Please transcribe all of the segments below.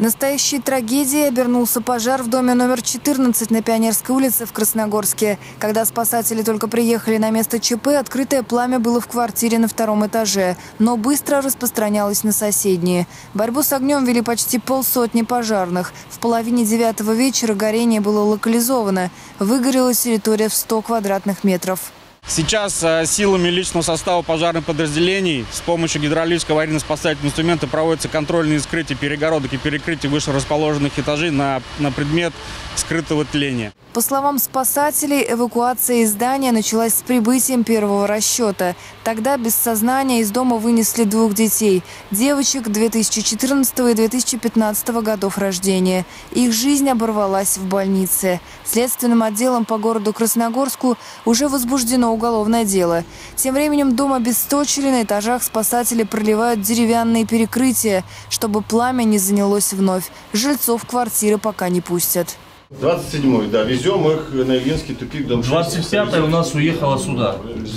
Настоящей трагедией обернулся пожар в доме номер 14 на Пионерской улице в Красногорске. Когда спасатели только приехали на место ЧП, открытое пламя было в квартире на втором этаже, но быстро распространялось на соседние. Борьбу с огнем вели почти полсотни пожарных. В половине девятого вечера горение было локализовано. Выгорела территория в 100 квадратных метров. Сейчас э, силами личного состава пожарных подразделений с помощью гидравлического аварийно-спасательного инструмента проводятся контрольные вскрытия перегородок и перекрытия выше расположенных этажей на, на предмет скрытого тления. По словам спасателей, эвакуация из здания началась с прибытием первого расчета. Тогда без сознания из дома вынесли двух детей – девочек 2014 и 2015 годов рождения. Их жизнь оборвалась в больнице. Следственным отделом по городу Красногорску уже возбуждено уголовное дело. Тем временем дом обесточили, на этажах спасатели проливают деревянные перекрытия, чтобы пламя не занялось вновь. Жильцов квартиры пока не пустят. 27-й, да, везем их на Ильинский тупик, дом 25 у нас уехала сюда.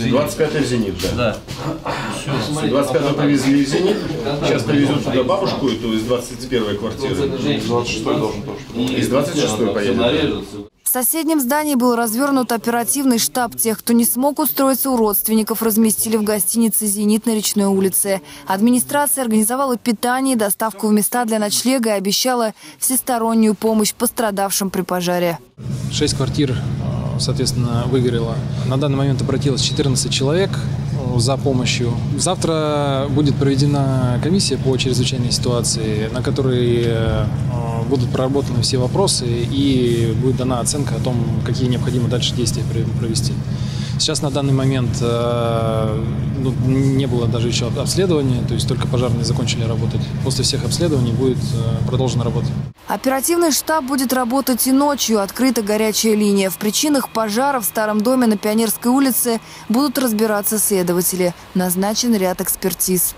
25 в Зенит, да. Да. Все. 25 привезли в Зенит, сейчас привезут туда бабушку, эту из 21 квартиры. 26 должен тоже. Из 26 поедет. Соседнем здании был развернут оперативный штаб. Тех, кто не смог устроиться у родственников, разместили в гостинице «Зенит» на Речной улице. Администрация организовала питание и доставку в места для ночлега и обещала всестороннюю помощь пострадавшим при пожаре. Шесть квартир, соответственно, выгорело. На данный момент обратилось 14 человек за помощью. Завтра будет проведена комиссия по чрезвычайной ситуации, на которой э, будут проработаны все вопросы и будет дана оценка о том, какие необходимо дальше действия провести. Сейчас на данный момент э, ну, не было даже еще обследования, то есть только пожарные закончили работать. После всех обследований будет э, продолжена работа. Оперативный штаб будет работать и ночью. Открыта горячая линия. В причинах пожара в старом доме на Пионерской улице будут разбираться следователи. Назначен ряд экспертиз.